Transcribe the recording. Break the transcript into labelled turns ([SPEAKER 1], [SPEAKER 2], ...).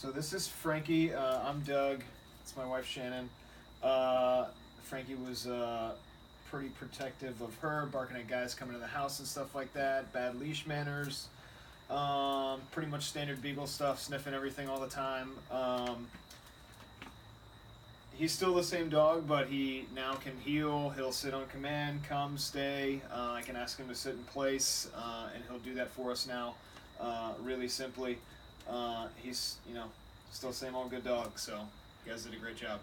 [SPEAKER 1] So this is Frankie. Uh, I'm Doug. It's my wife Shannon. Uh, Frankie was uh, pretty protective of her, barking at guys coming to the house and stuff like that. Bad leash manners. Um, pretty much standard beagle stuff, sniffing everything all the time. Um, he's still the same dog, but he now can heel. He'll sit on command, come, stay. Uh, I can ask him to sit in place, uh, and he'll do that for us now, uh, really simply. Uh, he's, you know, still same old good dog. So you guys did a great job.